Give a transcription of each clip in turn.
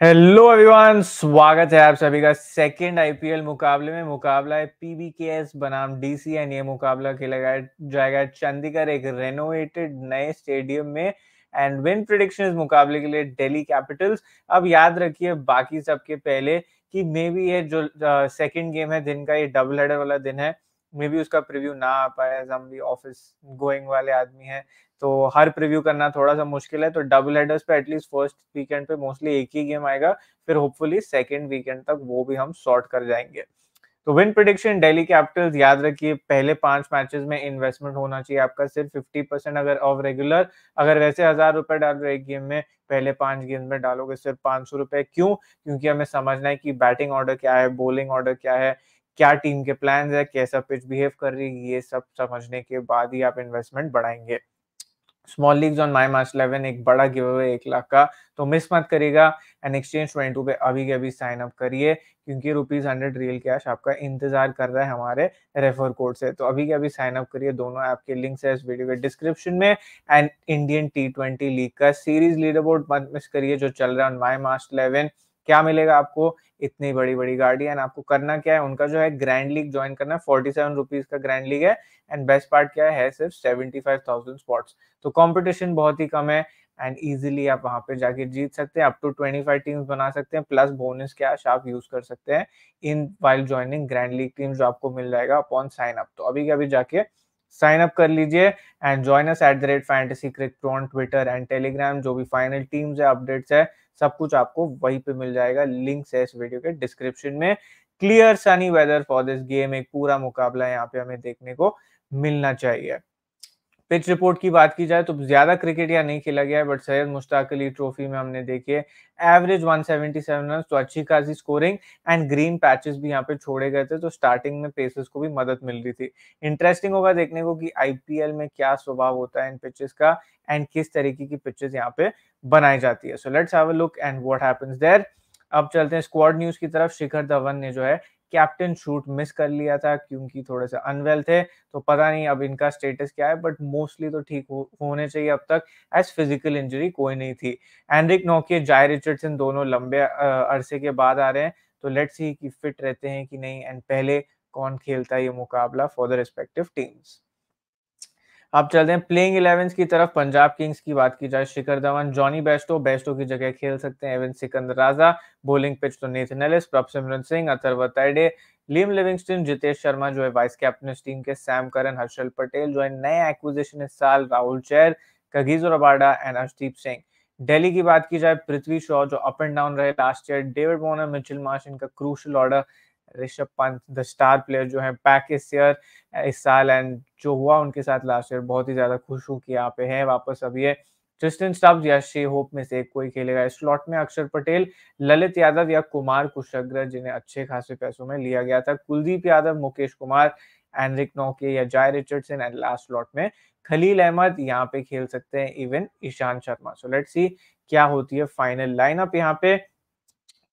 Hello everyone स्वागत है आप सभी का सेकंड आईपीएल मुकाबले में। मुकाबला है पीबीकेएस बनाम डीसीएन ये मुकाबला खेला जाएगा चंडीगढ़, एक रेनोवेटेड नए स्टेडियम में। एंड विन प्रिडिक्शन मुकाबले के लिए दिल्ली कैपिटल्स अब याद रखिए बाकी सबके पहले कि मे बी ये जो सेकंड गेम है, दिन का ये डबल हेडर वाला दिन है। मे बी उसका प्रिव्यू ना आ पाए हम भी ऑफ़िस गोइंग वाले आदमी हैं तो हर प्रिव्यू करना थोड़ा सा मुश्किल है तो डबल हेडर्स पे एटलीस्ट फ़र्स्ट वीकेंड पे मोस्टली एक ही गेम आएगा, फिर होपफुली सेकेंड वीकेंड तक वो भी हम सॉर्ट कर जाएँगे। तो विन प्रिडिक्शन डेली कैपिटल्स याद रखिए, पहले पाँच मैचेस में इन्वेस्टमेंट होना चाहिए आपका, सिर्फ़ फिफ्टी परसेंट अगर ऑफ़ रेगुलर अगर वैसे हज़ार रुपए डाल रहे एक गेम में, पहले पाँच गेम में डालोगे सिर्फ़ पाँच सौ रुपए, क्यों? क्योंकि हमें समझना है कि बैटिंग ऑर्डर क्या है बॉलिंग ऑर्डर क्या है क्या टीम के प्लान है, कैसा पिच बिहेव कर रही है, ये सब समझने के बाद ही आप इन्वेस्टमेंट बढ़ाएँगे। Small leagues on my match eleven, एक बड़ा गिव अवे एक लाख का तो मिस मत करिएगा। एंड एक्सचेंज ट्वेंटी टू पे अभी के अभी साइन अप करिए, क्योंकि रुपीज़ हंड्रेड रियल कैश आपका इंतज़ार कर रहा है हमारे रेफर कोड से। तो अभी के अभी साइन अप करिए, दोनों ऐप के लिंक्स है इस वीडियो के डिस्क्रिप्शन में। And Indian T twenty league का सीरीज़ लीडर बोर्ड मत मिस करिए, जो चल रहा है ऑन माई मार्च इलेवन क्या मिलेगा आपको? इतनी बड़ी बड़ी गाड़ी एंड आपको करना क्या है? उनका जो है ग्रैंड लीग ज्वाइन करना है। फोर्टी सेवन रुपीज़ का ग्रैंड लीग है एंड बेस्ट पार्ट क्या है? सिर्फ़ सेवेंटी फाइव थाउज़ेंड स्पॉट्स तो कॉम्पिटिशन बहुत ही कम है एंड इजीली आप वहाँ पे जाके जीत सकते हैं। Up to twenty five teams बना सकते हैं प्लस बोनस कैश आप यूज़ कर सकते हैं in while joining grand league team जो आपको मिल जाएगा अपॉन साइन अप तो अभी के अभी जाके साइन अप कर लीजिए and join us at the rate fantasy crick pro on Twitter and Telegram जो भी फाइनल टीम्स है अपडेट्स है सब कुछ आपको वहीं पे मिल जाएगा। लिंक है इस वीडियो के डिस्क्रिप्शन में। Clear sunny weather for this game एक पूरा मुकाबला यहाँ पे हमें देखने को मिलना चाहिए। पिच रिपोर्ट की बात की जाए तो ज़्यादा क्रिकेट यहाँ नहीं खेला गया है बट सैयद मुश्ताक अली ट्रॉफी में हमने देखिए एवरेज 177 रन तो अच्छी खासी स्कोरिंग एंड ग्रीन पैचेस भी यहाँ पे छोड़े गए थे तो स्टार्टिंग में पेसेस को भी मदद मिल रही थी। इंटरेस्टिंग होगा देखने को कि आईपीएल में क्या स्वभाव होता है इन पिचेस का एंड किस तरीके की पिचेस यहाँ पे बनाई जाती है। So let's have a look and what happens there अब चलते हैं स्क्वाड न्यूज़ की तरफ़। शिखर धवन ने जो है कैप्टन शूट मिस कर लिया था क्योंकि थोड़े से अनवेल थे तो पता नहीं अब इनका स्टेटस क्या है बट मोस्टली तो ठीक हो, होने चाहिए अब तक एज फ़िज़िकल इंजरी कोई नहीं थी। एंड्रिक नोकिया जाय रिचर्डसन दोनों लंबे अरसे के बाद आ रहे हैं तो लेट्स सी कि फिट रहते हैं कि नहीं एंड पहले कौन खेलता है ये मुकाबला फॉर द रिस्पेक्टिव टीम्स अब चलते हैं प्लेइंग इलेवन की तरफ़। पंजाब किंग्स की बात की जाए, Shikhar Dhawan Jonny Bairstow Bairstow की जगह खेल सकते हैं even Sikandar Raza. Bowling pitch तो Nathan Ellis Prabhsimran Singh Atharva Taide Liam Livingstone Jitesh Sharma जो है वाइस कैप्टन इस टीम के सैम करन हर्षल पटेल जो है नए एक्विजिशन इस साल Rahul Chahar, Kagiso Rabada and Arshdeep Singh Delhi की बात की जाए, पृथ्वी शॉ जो अप एंड डाउन रहे last year David Warner Mitchell Marsh इनका crucial order Rishabh Pant the star player जो है पैक इस ईयर इस साल एंड जो हुआ उनके साथ लास्ट ईयर बहुत ही ज़्यादा खुश हूँ कि यहाँ पे है वापस अब ये जस्टिन स्टब्स या शे होप में से कोई खेलेगा। स्लॉट में अक्षर पटेल, ललित यादव या कुमार कुशग्र, जिन्हें अच्छे खासे पैसों में लिया गया था। कुलदीप यादव, मुकेश कुमार एनरिक नौके या Jhye Richardson and last slot में खलील अहमद यहाँ पे खेल सकते हैं even Ishant Sharma. So let's see क्या होती है फाइनल लाइनअप यहाँ पे।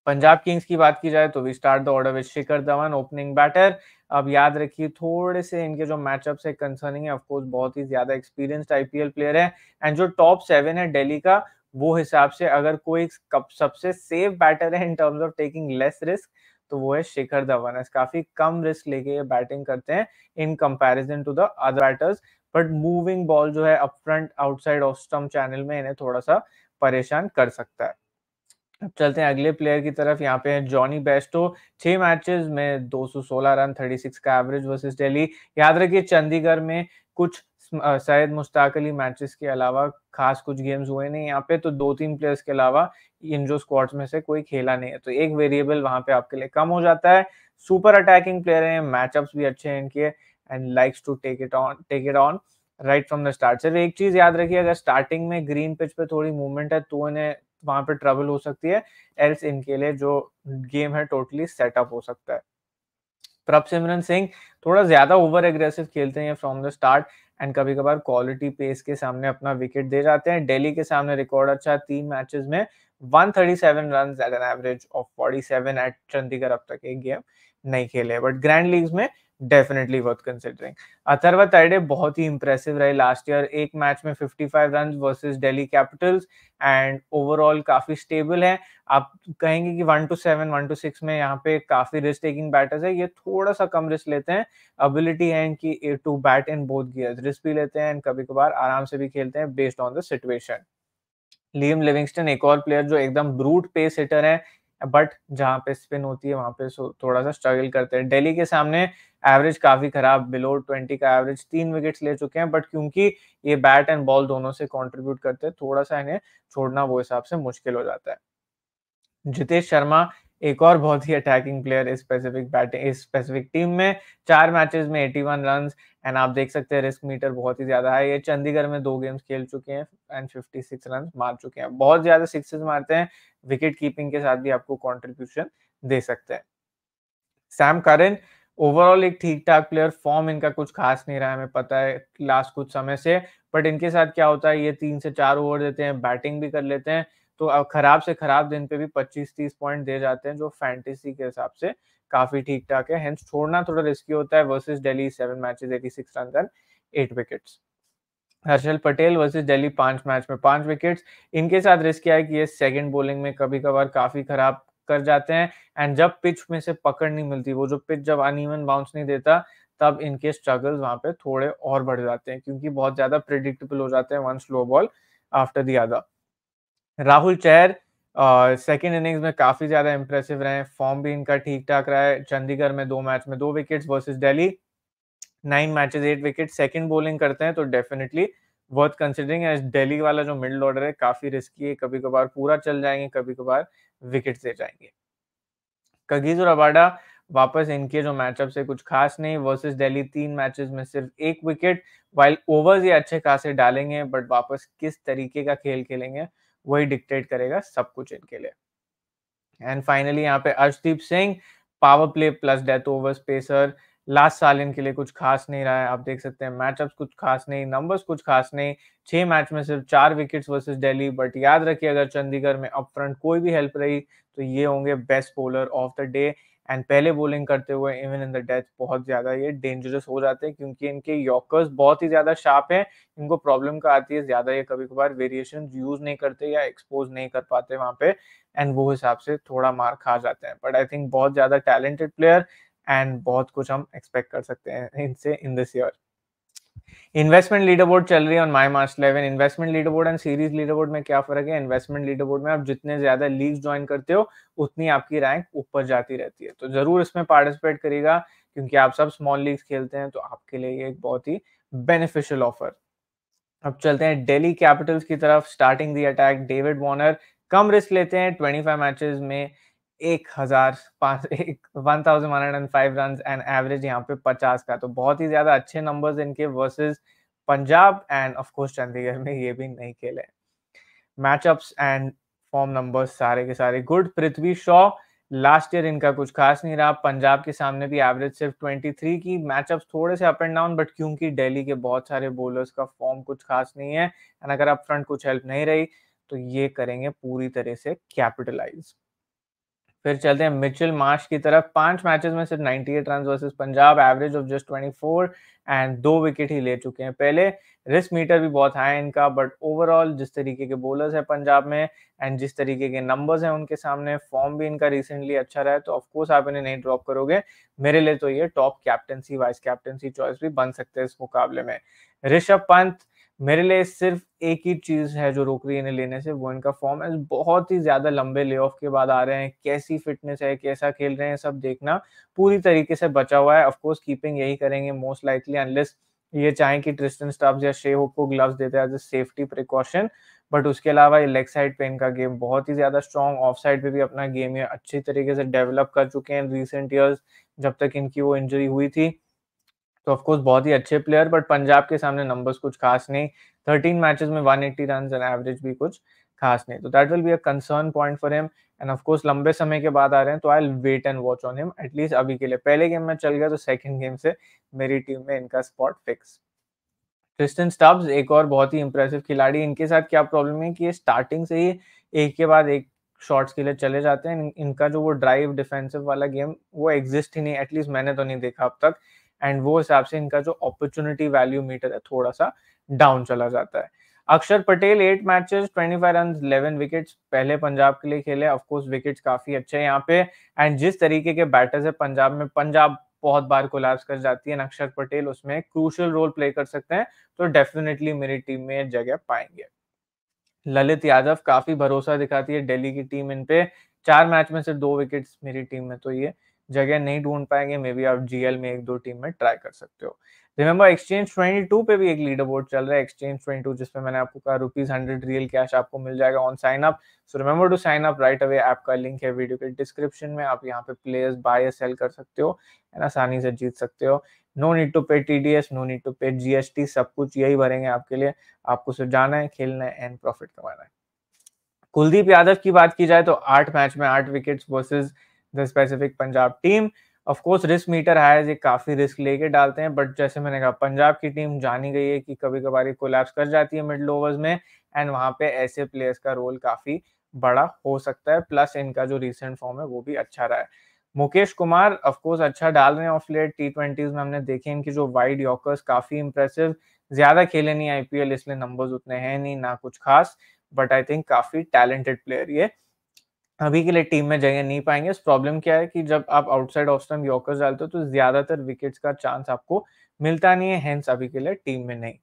पंजाब किंग्स की बात की जाए तो we start the order with Shikhar Dhawan, opening batter. अब याद रखिए, थोड़े से इनके जो मैचअप है कंसर्निंग है ऑफकोर्स बहुत ही ज़्यादा एक्सपीरियंस्ड आईपीएल प्लेयर है। एंड जो टॉप सेवन है डेली का, वो हिसाब से अगर कोई सबसे सेफ़ बैटर है in terms of taking less risk तो वो है शिखर धवन। काफ़ी कम रिस्क लेके ये बैटिंग करते हैं in comparison to the other batters but moving ball जो है up front outside off stump channel में इन्हें थोड़ा सा परेशान कर सकता है। अब चलते हैं अगले प्लेयर की तरफ़। यहाँ पे है जॉनी बेस्टो छह मैचेस में 216 रन 36 का एवरेज वर्सेस दिल्ली याद रखिए, चंडीगढ़ में कुछ शायद मुश्ताक अली मैचेस के अलावा खास कुछ गेम्स हुए नहीं यहाँ पे तो दो तीन प्लेयर्स के अलावा इन जो स्क्वाड्स में से कोई खेला नहीं है। तो एक वेरिएबल वहाँ पे आपके लिए कम हो जाता है। सुपर अटैकिंग प्लेयर है मैचअप्स भी अच्छे हैं इनके and likes to take it on take it on right from the start सिर्फ़ एक चीज़ याद रखिए, अगर स्टार्टिंग में ग्रीन पिच पे थोड़ी मूवमेंट है तो इन्हें वहाँ पे ट्रबल हो सकती है एल्स इनके लिए जो गेम है टोटली सेटअप हो सकता है। प्रभ सिमरन सिंह थोड़ा ज़्यादा ओवर एग्रेसिव खेलते हैं फ्रॉम द स्टार्ट एंड कभी कभार क्वालिटी पेस के सामने अपना विकेट दे जाते हैं। दिल्ली के सामने रिकॉर्ड अच्छा है तीन मैचेस में 137 run at an average of 47 at Chandigarh अब तक एक गेम नहीं खेले। बट ग्रैंड लीग्स में डेफिनेटली वर्थ कंसिडरिंग अथर्वा तर्डे बहुत ही इंप्रेसिव रहे लास्ट ईयर एक मैच में 55 run versus Delhi capitals and overall काफ़ी स्टेबल है। आप कहेंगे कि one two seven one two six में यहाँ पे काफ़ी रिस्क टेकिंग बैटर्स है। ये थोड़ा सा कम रिस्क लेते हैं। अबिलिटी है इनकी to bat in both gears risk भी लेते हैं कभी कभार आराम से भी खेलते हैं based on the situation Liam Livingstone एक और प्लेयर जो एकदम ब्रूट पेस हिटर है बट जहाँ पे स्पिन होती है, वहाँ पे थोड़ा सा स्ट्रगल करते हैं। दिल्ली के सामने एवरेज काफ़ी खराब बिलो ट्वेंटी का एवरेज तीन विकेट्स ले चुके हैं, बट क्योंकि ये बैट एंड बॉल दोनों से कंट्रीब्यूट करते हैं थोड़ा सा इन्हें छोड़ना वो हिसाब से मुश्किल हो जाता है। जितेश शर्मा एक और बहुत ही अटैकिंग प्लेयर इस स्पेसिफिक बैटिंग इस स्पेसिफिक टीम में। चार मैचेस में 81 वन रन एंड आप देख सकते हैं रिस्क मीटर बहुत ही ज़्यादा है। ये चंडीगढ़ में दो गेम्स खेल चुके हैं एंड 56 रन मार चुके हैं। बहुत ज़्यादा सिक्सेस मारते हैं। विकेट कीपिंग के साथ भी आपको कॉन्ट्रीब्यूशन दे सकते हैं। सैम करन ओवरऑल एक ठीक ठाक प्लेयर फॉर्म इनका कुछ खास नहीं रहा है, हमें पता है लास्ट कुछ समय से। बट इनके साथ क्या होता है? ये तीन से चार ओवर देते हैं बैटिंग भी कर लेते हैं। तो अब खराब से खराब दिन पे भी 25-30 पॉइंट दे जाते हैं, जो फैंटेसी के हिसाब से काफ़ी ठीक ठाक है। हेंस छोड़ना थोड़ा रिस्की होता है versus Delhi seven matches 86 run and eight wickets Harshal Patel versus Delhi पाँच मैच में पाँच विकेट्स इनके साथ रिस्क है कि ये सेकंड बॉलिंग में कभी कभार काफ़ी खराब कर जाते हैं एंड जब पिच में से पकड़ नहीं मिलती, वो जो पिच जब अनइवन बाउंस नहीं देता, तब इनके स्ट्रगल्स वहाँ पे थोड़े और बढ़ जाते हैं, क्योंकि बहुत ज़्यादा प्रिडिक्टेबल हो जाते हैं one slow ball after the other Rahul Chahar second innings में काफ़ी ज़्यादा इंप्रेसिव रहे फॉर्म भी इनका ठीक ठाक रहा है। चंडीगढ़ में दो मैच में दो wickets versus Delhi nine matches eight wicket second bowling करते हैं तो definitely worth considering as Delhi वाला जो मिडल ऑर्डर है, काफ़ी रिस्की है। कभी कभार पूरा चल जाएँगे कभी कभार विकेट दे जाएँगे। कगीज और अबाडा वापस इनके जो मैचअप से कुछ खास नहीं वर्सेस दिल्ली तीन मैचेस में सिर्फ़ एक विकेट वाइल ओवर्स ये अच्छे खासे डालेंगे बट वापस किस तरीके का खेल खेलेंगे वही डिक्टेट करेगा सब कुछ इनके लिए। एंड फाइनली यहाँ पे Arshdeep Singh power play plus death over specialist last साल इनके लिए कुछ खास नहीं रहा है। आप देख सकते हैं मैचअप्स कुछ खास नहीं नंबर्स कुछ खास नहीं, छह मैच में सिर्फ़ चार विकेट्स वर्सेस दिल्ली बट याद रखिए अगर चंडीगढ़ में अप फ्रंट कोई भी हेल्प रही तो ये होंगे best bowler of the day and पहले बोलिंग करते हुए इवन इन द डेथ बहुत ज़्यादा ये डेंजरस हो जाते हैं क्योंकि इनके यॉकर्स बहुत ही ज़्यादा शार्प हैं। इनको प्रॉब्लम का आती है ज़्यादा ये कभी कभार वेरिएशन यूज़ नहीं करते या एक्सपोज नहीं कर पाते वहाँ पे एंड वो हिसाब से थोड़ा मार खा जाते हैं। बट आई थिंक बहुत ज़्यादा टैलेंटेड प्लेयर एंड बहुत कुछ हम एक्सपेक्ट कर सकते हैं इनसे in this year investment leader board चल रही है on my march eleven investment leader board and series leader board में क्या फ़र्क है? इन्वेस्टमेंट लीडर बोर्ड में आप जितने ज़्यादा लीग ज्वाइन करते हो, उतनी आपकी रैंक ऊपर जाती रहती है। तो ज़रूर इसमें पार्टिसिपेट करेगा क्योंकि आप सब स्मॉल लीग खेलते हैं तो आपके लिए ये एक बहुत ही बेनिफिशियल ऑफ़र अब चलते हैं डेली कैपिटल्स की तरफ़. Starting the attack David Warner come risk लेते हैं 25 मैचेस में एक हज़ार पाँच, एक one thousand one hundred and five run and average यहाँ पे पचास का तो बहुत ही ज़्यादा अच्छे नंबर्स इनके versus Punjab and of course Chandigarh में ये भी नहीं खेले। मैचअप्स एंड फॉर्म नंबर्स सारे के सारे good Prithvi Shaw last year इनका कुछ खास नहीं रहा। पंजाब के सामने भी एवरेज सिर्फ़ 23 की। मैचअप्स थोड़े से अप एंड डाउन बट क्योंकि दिल्ली के बहुत सारे बॉलर्स का फॉर्म कुछ खास नहीं है एंड अगर अप फ्रंट कुछ हेल्प नहीं रही तो ये करेंगे पूरी तरह से कैपिटलाइज फिर चलते हैं मिचेल मार्श की तरफ़। पाँच मैचेस में सिर्फ़ 98 run versus Punjab average of just 24 and दो विकेट ही ले चुके हैं। पहले रिस्क मीटर भी बहुत हाई इनका बट ओवरऑल जिस तरीके के बॉलर्स है पंजाब में एंड जिस तरीके के नंबर्स हैं उनके सामने फॉर्म भी इनका रिसेंटली अच्छा रहा है तो ऑफकोर्स आप इन्हें नहीं ड्रॉप करोगे। मेरे लिए तो ये top captaincy vice captaincy choice भी बन सकते हैं इस मुकाबले में। ऋषभ पंत मेरे लिए सिर्फ़ एक ही चीज़ है जो रोक रही है इन्हें लेने से, वो इनका फॉर्म है। बहुत ही ज़्यादा लंबे ले ऑफ़ के बाद आ रहे हैं, कैसी फिटनेस है, कैसा खेल रहे हैं, सब देखना पूरी तरीके से बचा हुआ है। ऑफकोर्स कीपिंग यही करेंगे मोस्ट लाइकली अनलेस ये चाहें कि ट्रिस्टन स्टाफ या शे होप को ग्लव्स देते हैं as a safety precaution but उसके अलावा ये लेग साइड पे इनका गेम बहुत ही ज़्यादा स्ट्रॉन्ग ऑफ़ साइड पे भी अपना गेम ये अच्छी तरीके से डेवलप कर चुके हैं रिसेंट ईयर्स जब तक इनकी वो इंजरी हुई थी। तो ऑफकोर्स बहुत ही अच्छे प्लेयर बट पंजाब के सामने नंबर्स कुछ खास नहीं। थर्टीन मैचेस में 180 रन एंड एवरेज भी कुछ खास नहीं। तो that will be a concern point for him and of course लंबे समय के बाद आ रहे हैं तो I wait and watch on him at least अभी के लिए। पहले गेम में चल गया तो सेकंड गेम से मेरी टीम में इनका स्पॉट फिक्स क्रिस्टन स्टब्स एक और बहुत ही इंप्रेसिव खिलाड़ी, इनके साथ क्या प्रॉब्लम है कि ये स्टार्टिंग से ही एक के बाद एक शॉट्स के लिए चले जाते हैं। इनका जो वो ड्राइव डिफेंसिव वाला गेम वो एग्जिस्ट ही नहीं एटलीस्ट मैंने तो नहीं देखा अब तक। एंड वो हिसाब से इनका जो अपॉर्चुनिटी वैल्यू मीटर है थोड़ा सा डाउन चला जाता है। Akshar Patel eight matches 25 run 11 wickets पहले पंजाब के लिए खेले। ऑफ़ कोर्स विकेट्स काफ़ी अच्छे हैं यहाँ पे। एंड जिस तरीके के बैटर्स है पंजाब में, पंजाब बहुत बार कोलैप्स कर जाती है। अक्षर पटेल उसमें क्रूशल रोल प्ले कर सकते हैं तो डेफिनेटली मेरी टीम में जगह पाएँगे। ललित यादव काफ़ी भरोसा दिखाती है दिल्ली की टीम इन पे। चार मैच में से दो विकेट्स मेरी टीम में तो ये जगह नहीं ढूंढ पाएँगे मे बी आप जीएल में एक दो टीम में ट्राई कर सकते हो। रिमेंबर एक्सचेंज 22 पे भी एक लीडर बोर्ड चल रहा है एक्सचेंज 22 जिसमें मैंने आपको कहा रुपीज़ हंड्रेड रियल कैश आपको मिल जाएगा on sign up so remember to sign up right away app का लिंक है वीडियो के डिस्क्रिप्शन में, आप यहाँ पे प्लेयर्स बाय सेल कर सकते हो एंड आसानी से जीत सकते हो। No need to pay T D S no need to pay GST सब कुछ यही भरेंगे आपके लिए। आपको सिर्फ़ जाना है, खेलना है एंड प्रॉफिट कमाना है। कुलदीप यादव की बात की जाए तो आठ मैच में आठ wickets versus the specific Punjab team of course risk meter है ये काफ़ी रिस्क लेके डालते हैं बट जैसे मैंने कहा पंजाब की टीम जानी गई है कि कभी कभार कोलैप्स कर जाती है मिडल ओवर्स में एंड वहाँ पे ऐसे प्लेयर्स का रोल काफ़ी बड़ा हो सकता है प्लस इनका जो रिसेंट फॉर्म है वो भी अच्छा रहा है। मुकेश कुमार ऑफ़ कोर्स अच्छा डाल रहे हैं ऑफ़ लेट टी ट्वेंटीज में हमने देखे इनकी जो वाइड यॉकर्स काफ़ी इंप्रेसिव ज़्यादा खेले नहीं आईपीएल इसलिए नंबर्स उतने हैं नहीं, ना कुछ खास बट आई थिंक काफ़ी टैलेंटेड प्लेयर ये। अभी के लिए टीम में जगह नहीं पाएँगे। इस प्रॉब्लम क्या है कि जब आप आउटसाइड ऑफ़ स्टम्प यॉकर्स डालते हो तो ज़्यादातर विकेट्स का चांस आपको मिलता नहीं है हेंस अभी के लिए टीम में नहीं।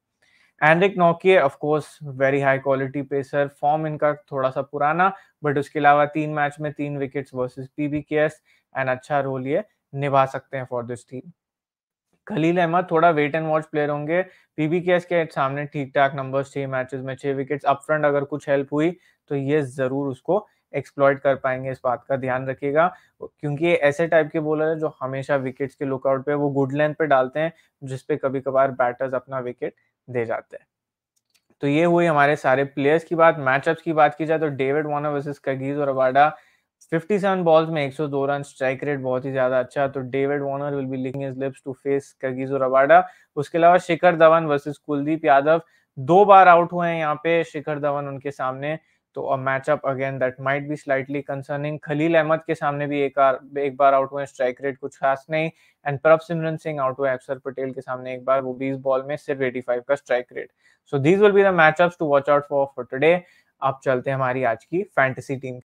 Anrich नोकिए of course very high quality pacer form इनका थोड़ा सा पुराना बट उसके अलावा तीन मैच में तीन विकेट्स वर्सेस पीबीकेएस एंड अच्छा रोल ये निभा सकते हैं for this team Khaleel Ahmed, थोड़ा वेट एंड वॉच प्लेयर होंगे। पीबीकेएस के सामने ठीक ठाक नंबर्स छह मैचेस में छह विकेट्स अप फ्रंट अगर कुछ हेल्प हुई तो ये ज़रूर उसको एक्सप्लॉइट कर पाएँगे, इस बात का ध्यान रखिएगा। क्योंकि ऐसे टाइप के बॉलर है जो हमेशा विकेट्स के लुकआउट पे, वो गुड लेंथ पे डालते हैं जिसपे कभी कभार बैटर्स अपना विकेट दे जाते हैं। तो ये हुई हमारे सारे प्लेयर्स की बात मैचअप्स की बात की जाए तो डेविड वार्नर वर्सेस कगीज और अवाडा 57 बॉल्स में 102 रन स्ट्राइक रेट बहुत ही ज़्यादा अच्छा तो David Warner will be licking his lips to face Kagiso और अवाडा उसके अलावा शिखर धवन वर्सेस कुलदीप यादव दो बार आउट हुए हैं यहाँ पे शिखर धवन उनके सामने। तो a matchup again that might be slightly concerning Khalil Ahmed के सामने भी एक बार एक बार आउट हुए स्ट्राइक रेट कुछ खास नहीं. एंड प्रभ सिमरन सिंह आउट हुए अक्षर पटेल के सामने एक बार, वो 20 बॉल में सिर्फ़ 85 का strike rate so these will be the matchups to watch out for for today अब चलते हैं हमारी आज की फैंटेसी टीम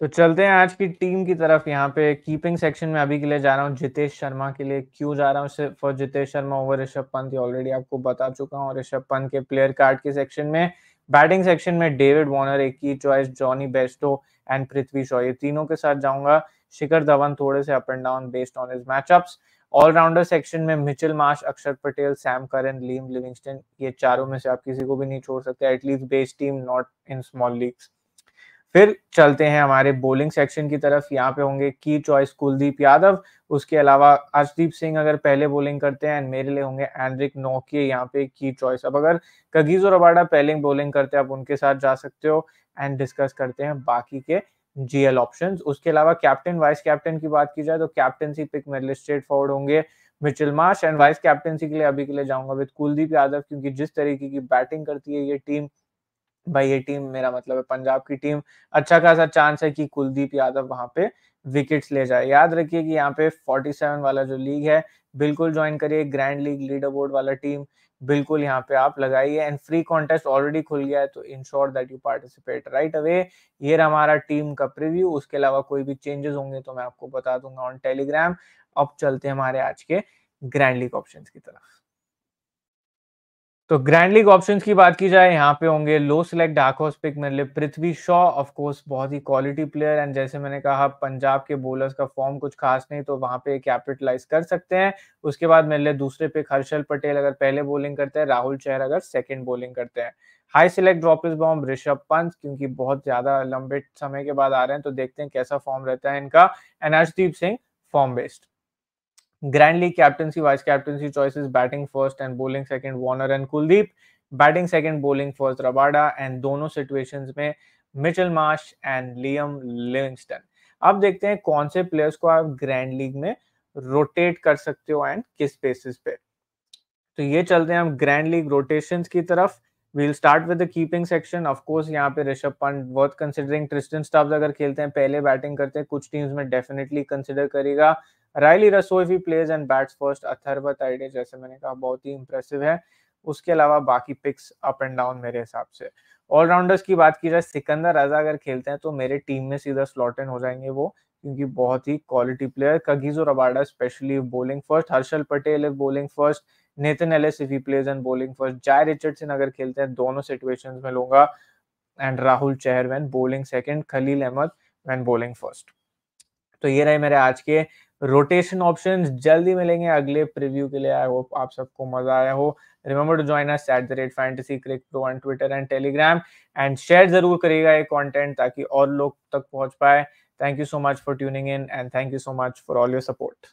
तो चलते हैं आज की टीम की तरफ़. यहाँ पे कीपिंग सेक्शन में अभी के लिए जा रहा हूँ, जितेश शर्मा के लिए क्यों जा रहा हूँ? सिर्फ़ for Jitesh Sharma over Rishabh Pant already आपको बता चुका हूँ. ऋषभ पंत के प्लेयर कार्ड के सेक्शन में बैटिंग सेक्शन में डेविड वॉर्नर, एक ही choice Jonny Bairstow and Prithvi Shaw, ये तीनों के साथ जाऊँगा। शिखर धवन थोड़े से up and down based on his matchups allrounder section में Mitchell Marsh, Akshar Patel, Sam करन, लीम लिविंगस्टन, ये चारों में से आप किसी को भी नहीं छोड़ सकते। At least best team not in small leagues फिर चलते हैं हमारे बॉलिंग सेक्शन की तरफ़। यहाँ पे होंगे की चॉइस कुलदीप यादव उसके अलावा अर्शदीप सिंह अगर पहले बॉलिंग करते हैं मेरे लिए होंगे एंड्रिक नोकिए यहाँ पे की चॉइस अब अगर कगीज और अबाडा पहले बॉलिंग करते हैं, आप उनके साथ जा सकते हो एंड डिस्कस करते हैं बाकी के जीएल ऑप्शंस उसके अलावा कैप्टन वाइस कैप्टन की बात की जाए तो कैप्टनसी पिक मेरे लिए स्ट्रेट फॉरवर्ड होंगे Mitchell Marsh and vice captaincy के लिए अभी के लिए जाऊँगा विद कुलदीप यादव क्योंकि जिस तरीके की बैटिंग करती है ये टीम भाई ये टीम मेरा मतलब है, पंजाब की टीम। अच्छा खासा चांस है कि कुलदीप यादव वहाँ पे विकेट्स ले जाए। याद रखिए कि यहाँ पे 47 वाला जो लीग है, बिल्कुल ज्वाइन करिए ग्रैंड लीग लीडर बोर्ड वाला टीम बिल्कुल यहाँ पे आप लगाइए। एंड फ्री कॉन्टेस्ट ऑलरेडी खुल गया है तो ensure that you participate right away ये हमारा टीम का प्रीव्यू उसके अलावा कोई भी चेंजेस होंगे तो मैं आपको बता दूँगा ऑन टेलीग्राम अब चलते हैं हमारे आज के ग्रैंड लीग ऑप्शन की तरफ़। तो ग्रैंड लीग ऑप्शन की बात की जाए, यहाँ पे होंगे low select dark horse pick मेरे लिए पृथ्वी शॉ ऑफ़ कोर्स बहुत ही क्वालिटी प्लेयर एंड जैसे मैंने कहा, पंजाब के बॉलर्स का फॉर्म कुछ खास नहीं तो वहाँ पे कैपिटलाइज कर सकते हैं। उसके बाद मेरे लिए दूसरे पिक हर्षल पटेल, अगर पहले बॉलिंग करते हैं, राहुल चहर अगर सेकेंड बॉलिंग करते हैं। High select drop is bomb Rishabh Pant, क्योंकि बहुत ज़्यादा लंबे समय के बाद आ रहे हैं तो देखते हैं कैसा फॉर्म रहता है इनका। And Arshdeep Singh form based grandly captaincy vice captaincy choices batting first and bowling second Warner and Kuldeep batting second bowling first Rabada and दोनों सिचुएशंस में Mitchell Marsh and Liam Livingstone अब देखते हैं कौन से प्लेयर्स को आप grand league में रोटेट कर सकते हो एंड किस बेसिस पे। तो ये चलते हैं हम ग्रैंड लीग रोटेशंस की तरफ़। We'll start with the keeping section of course यहाँ पे Rishabh Pant worth considering Tristan Stubbs अगर खेलते हैं, पहले बैटिंग करते हैं, कुछ टीम्स में डेफिनेटली कंसिडर करेगा। Rilee Rossouw if he plays and bats first Atharva Taide जैसे मैंने कहा, बहुत ही इंप्रेसिव है। उसके अलावा बाकी पिक्स अप एंड डाउन मेरे हिसाब से। ऑलराउंडर्स की बात की जाए, सिकंदर रजा अगर खेलते हैं तो मेरे टीम में सीधा स्लॉट इन हो जाएँगे वो, क्योंकि बहुत ही quality player Kagiso Rabada specially bowling first Harshal Patel if bowling first Nathan Ellis if he plays and bowling first Jhye Richardson अगर खेलते हैं, दोनों सिचुएशंस में लूँगा। And Rahul Chahar when bowling second Khalil Ahmed when bowling first तो ये रहे मेरे आज के रोटेशन ऑप्शंस जल्दी मिलेंगे अगले प्रीव्यू के लिए। आई होप आप सबको मज़ा आया हो। Remember to join us at the rate fantasy cric pro on Twitter and Telegram and share ज़रूर करिएगा ये कंटेंट ताकि और लोग तक पहुँच पाए। Thank you so much for tuning in and thank you so much for all your support